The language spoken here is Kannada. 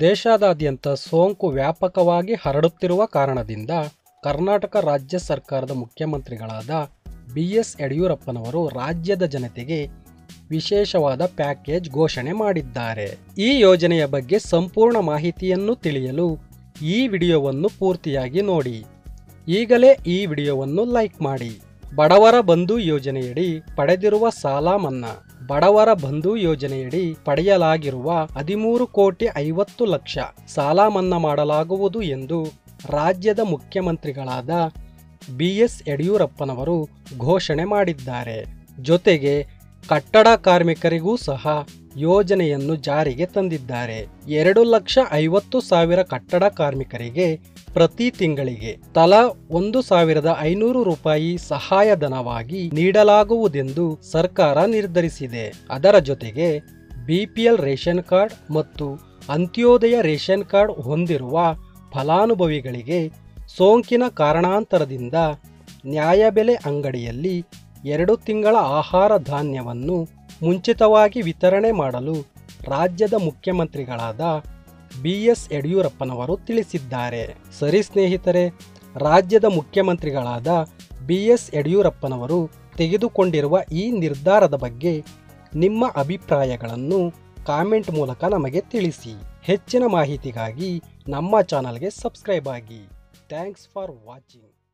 ದೇಶಾದ್ಯಂತ ಸೋಂಕು ವ್ಯಾಪಕವಾಗಿ ಹರಡುತ್ತಿರುವ ಕಾರಣದಿಂದ ಕರ್ನಾಟಕ ರಾಜ್ಯ ಸರ್ಕಾರದ ಮುಖ್ಯಮಂತ್ರಿಗಳಾದ ಬಿ ಎಸ್ ಯಡಿಯೂರಪ್ಪನವರು ರಾಜ್ಯದ ಜನತೆಗೆ ವಿಶೇಷವಾದ ಪ್ಯಾಕೇಜ್ ಘೋಷಣೆ ಮಾಡಿದ್ದಾರೆ. ಈ ಯೋಜನೆಯ ಬಗ್ಗೆ ಸಂಪೂರ್ಣ ಮಾಹಿತಿಯನ್ನು ತಿಳಿಯಲು ಈ ವಿಡಿಯೋವನ್ನು ಪೂರ್ತಿಯಾಗಿ ನೋಡಿ. ಈಗಲೇ ಈ ವಿಡಿಯೋವನ್ನು ಲೈಕ್ ಮಾಡಿ. ಬಡವರ ಬಂಧು ಯೋಜನೆಯಡಿ ಪಡೆದಿರುವ ಸಾಲ ಮನ್ನಾ. ಬಡವರ ಬಂಧು ಯೋಜನೆಯಡಿ ಪಡೆಯಲಾಗಿರುವ ಹದಿಮೂರು ಕೋಟಿ ಐವತ್ತು ಲಕ್ಷ ಸಾಲ ಮನ್ನಾ ಮಾಡಲಾಗುವುದು ಎಂದು ರಾಜ್ಯದ ಮುಖ್ಯಮಂತ್ರಿಗಳಾದ ಬಿ ಎಸ್ ಯಡಿಯೂರಪ್ಪನವರು ಘೋಷಣೆ ಮಾಡಿದ್ದಾರೆ. ಜೊತೆಗೆ ಕಟ್ಟಡ ಕಾರ್ಮಿಕರಿಗೂ ಸಹ ಯೋಜನೆಯನ್ನು ಜಾರಿಗೆ ತಂದಿದ್ದಾರೆ. ಎರಡು ಲಕ್ಷ ಐವತ್ತು ಸಾವಿರ ಕಟ್ಟಡ ಕಾರ್ಮಿಕರಿಗೆ ಪ್ರತಿ ತಿಂಗಳಿಗೆ ತಲಾ ಒಂದು ಸಾವಿರದ ಐನೂರು ರೂಪಾಯಿ ಸಹಾಯಧನವಾಗಿ ನೀಡಲಾಗುವುದೆಂದು ಸರ್ಕಾರ ನಿರ್ಧರಿಸಿದೆ. ಅದರ ಜೊತೆಗೆ ಬಿಪಿಎಲ್ ರೇಷನ್ ಕಾರ್ಡ್ ಮತ್ತು ಅಂತ್ಯೋದಯ ರೇಷನ್ ಕಾರ್ಡ್ ಹೊಂದಿರುವ ಫಲಾನುಭವಿಗಳಿಗೆ ಸೋಂಕಿನ ಕಾರಣಾಂತರದಿಂದ ನ್ಯಾಯಬೆಲೆ ಅಂಗಡಿಯಲ್ಲಿ ಎರಡು ತಿಂಗಳ ಆಹಾರ ಧಾನ್ಯವನ್ನು ಮುಂಚಿತವಾಗಿ ವಿತರಣೆ ಮಾಡಲು ರಾಜ್ಯದ ಮುಖ್ಯಮಂತ್ರಿಗಳಾದ ಬಿ ಎಸ್ ಯಡಿಯೂರಪ್ಪನವರು ತಿಳಿಸಿದ್ದಾರೆ. ಸರಿ ಸ್ನೇಹಿತರೆ, ರಾಜ್ಯದ ಮುಖ್ಯಮಂತ್ರಿಗಳಾದ ಬಿ ಎಸ್ ಯಡಿಯೂರಪ್ಪನವರು ತೆಗೆದುಕೊಂಡಿರುವ ಈ ನಿರ್ಧಾರದ ಬಗ್ಗೆ ನಿಮ್ಮ ಅಭಿಪ್ರಾಯಗಳನ್ನು ಕಾಮೆಂಟ್ ಮೂಲಕ ನಮಗೆ ತಿಳಿಸಿ. ಹೆಚ್ಚಿನ ಮಾಹಿತಿಗಾಗಿ ನಮ್ಮ ಚಾನಲ್ಗೆ ಸಬ್ಸ್ಕ್ರೈಬ್ ಆಗಿ. Thanks for watching.